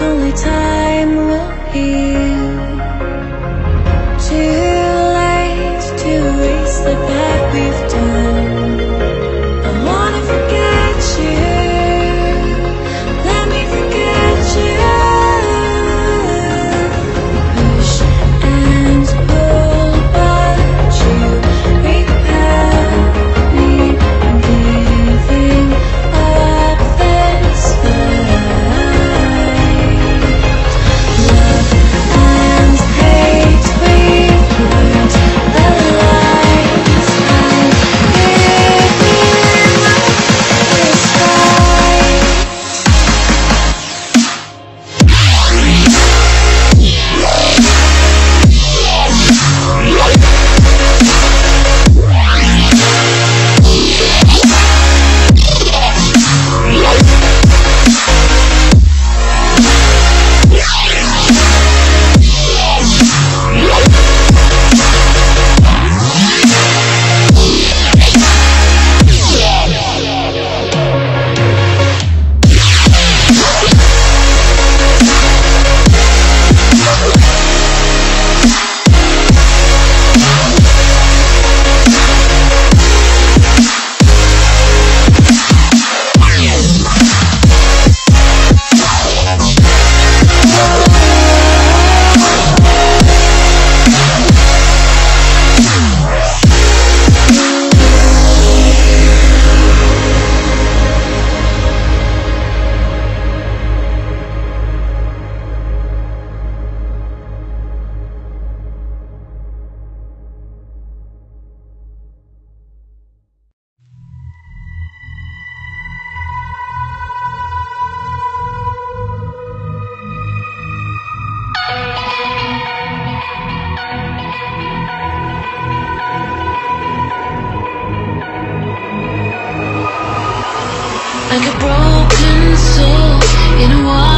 only time will heal. like a broken soul in a wall.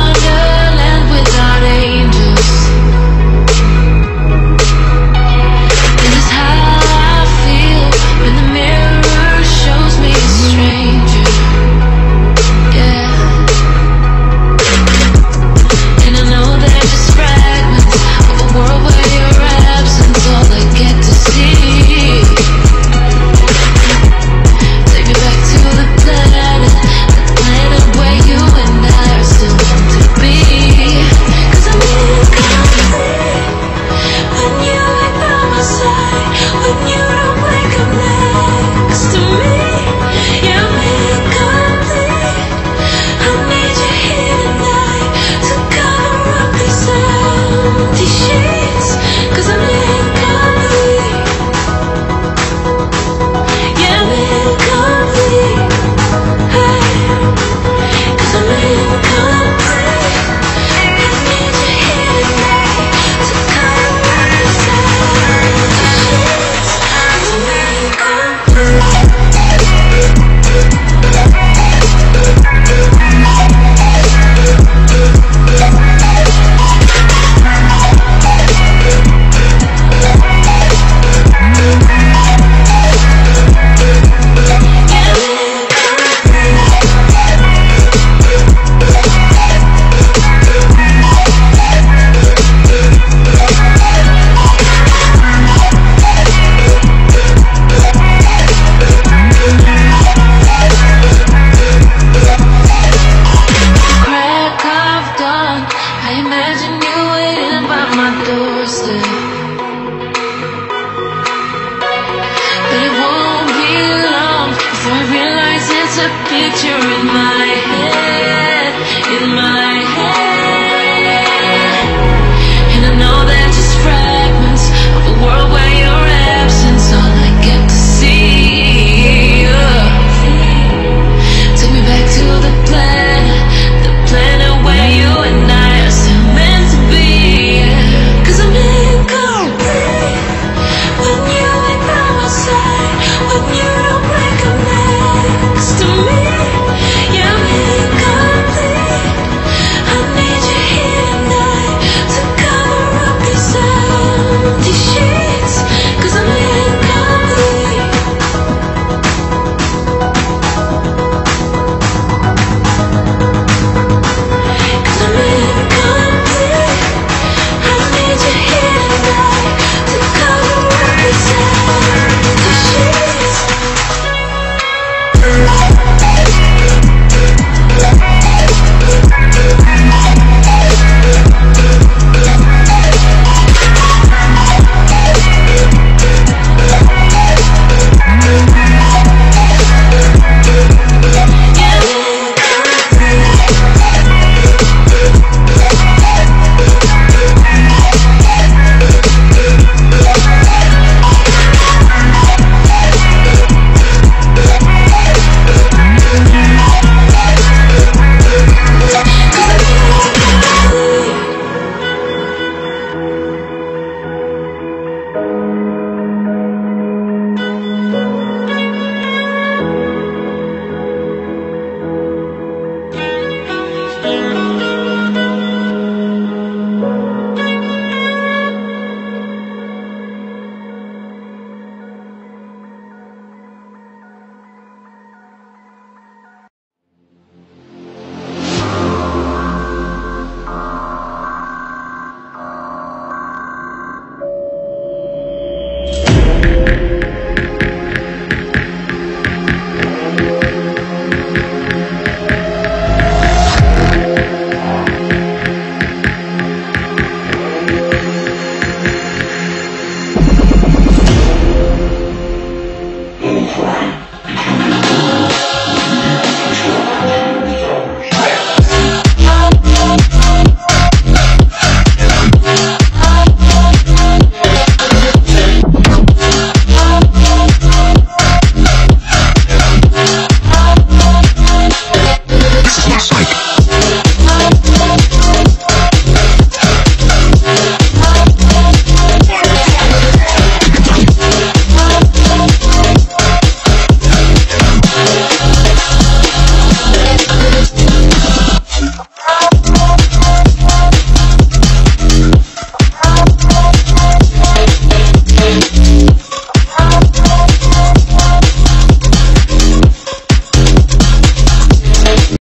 A picture in my head, in my head.